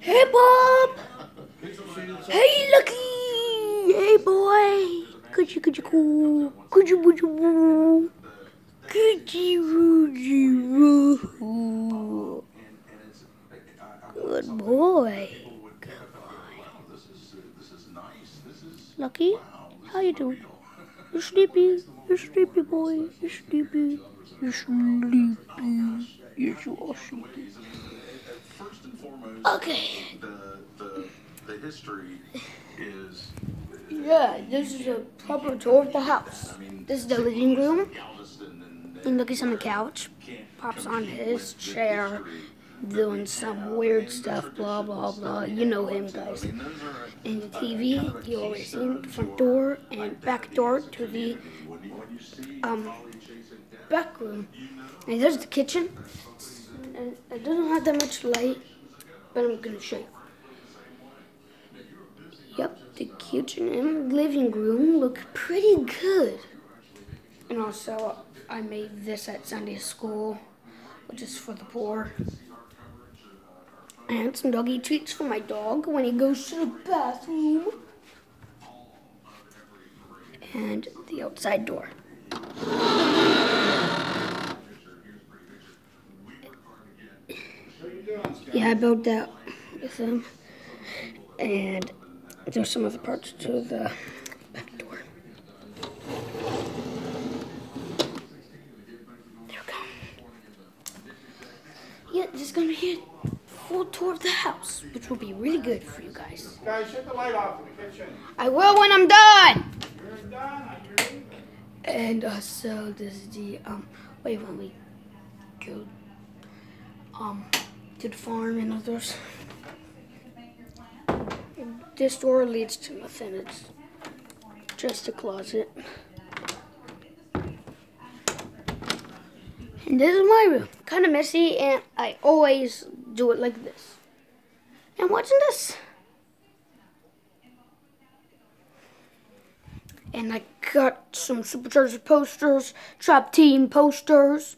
Hey, Bob. Hey, Lucky. Hey, boy. Could you, could you, cool? Could you, would you? Could you, would you. Good boy. Good boy. Lucky, how you doing? You sleepy? You sleepy, boy? You sleepy? You sleepy? You are sleepy. Okay. the, the, the history is Yeah, this is a proper tour of the house. This is the living room. And Lucky's on the couch. Pops on his chair, doing some weird stuff, blah, blah, blah. You know him, guys. and And the TV, you always see the front door and back door to the um, back room. And there's the kitchen. And it doesn't have that much light, but I'm gonna show you. Yep, the kitchen and living room look pretty good. And also, I made this at Sunday school, which is for the poor. And some doggy treats for my dog when he goes to the bathroom. And the outside door. Yeah, I built that with them. And there's some other parts to the back door. There we go. Yeah, just gonna be a full tour of the house, which will be really good for you guys. Guys, shut the light off in the kitchen. I will when I'm done. You're done. Are you ready? And uh, so this is the um. Wait, when we go um to the farm and others. This door leads to nothing. It's just a closet. And this is my room. Kind of messy, and I always do it like this. And watching this. And I got some Supercharger posters, Trap Team posters,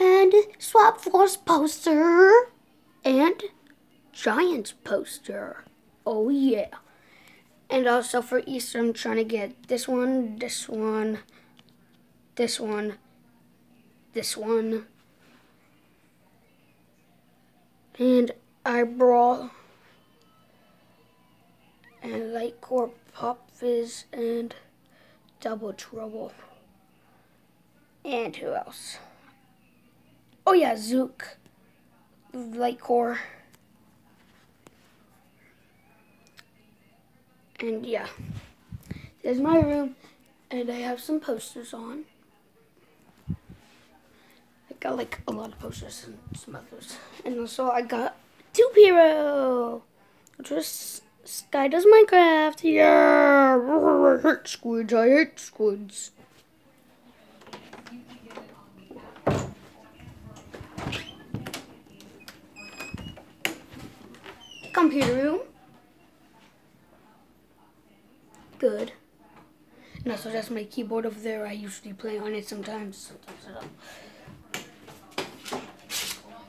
and Swap Force poster, and Giants poster. Oh yeah. And also for Easter, I'm trying to get this one, this one, this one, this one, and Eye-Brawl, and light core pop fizz, and double trouble. And who else? Oh yeah, Zook, light core. And yeah, there's my room, and I have some posters on. I got like a lot of posters and some others. And also I got Tube Hero, which was Sky Does Minecraft. Yeah, I hate squids, I hate squids. Computer room. Good. And also that's my keyboard over there. I usually play on it sometimes. Sometimes I don't.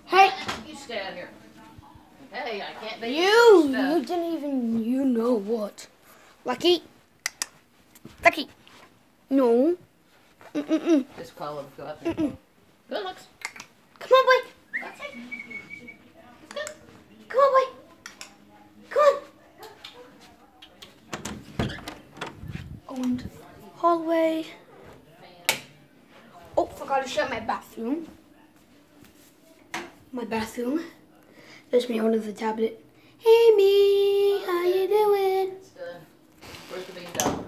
Hey, You stay out here. Hey, I can't be you! You didn't even, you know what. Lucky. Lucky. No. Mm-mm-mm. This collar go up there. Good looks. Come on, boy. Let's go. Come on, boy. Come on. And hallway. Oh, forgot to show my bathroom. My bathroom. There's me under the tablet. Hey, me. How you doing? Where's the big dog?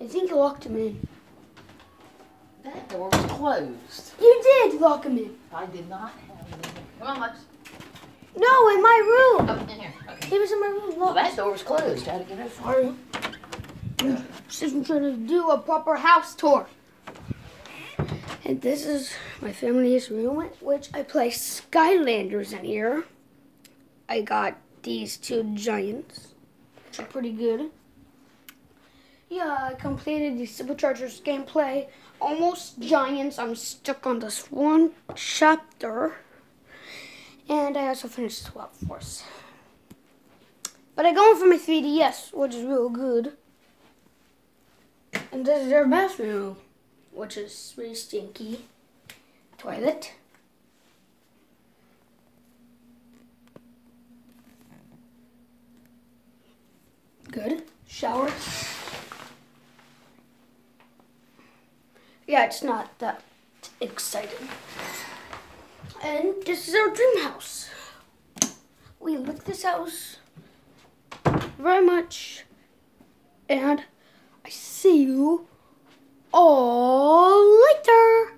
I think I locked him in. That door was closed. You did lock him in. I did not have it in. Come on, Lex. No, in my room. Up in here. Okay. He was in my room. Well, that door was closed. How to get out? Sorry. Since I'm trying to do a proper house tour. And this is my family's room, which I play Skylanders in here. I got these two giants, which are pretty good. Yeah, I completed the Superchargers gameplay. Almost Giants. I'm stuck on this one chapter. And I also finished Swap Force. But I got one for my 3DS, which is real good. And this is our bathroom, which is really stinky. Toilet. Good. Shower. Yeah, it's not that exciting. And this is our dream house. We like this house very much. And see you all later.